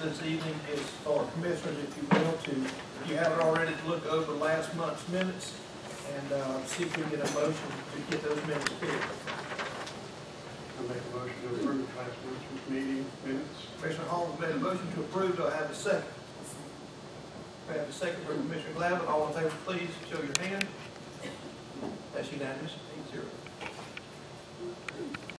this evening is for commissioners, if you will, to, if you haven't already, to look over last month's minutes and, uh, see if we can get a motion to get those minutes cleared. I make a motion to approve last month's meeting minutes. Commissioner Holmes made a motion to approve, do I have a second? I have a second from Commissioner Glavin. all in favor, please show your hand. That's unanimous, eight zero.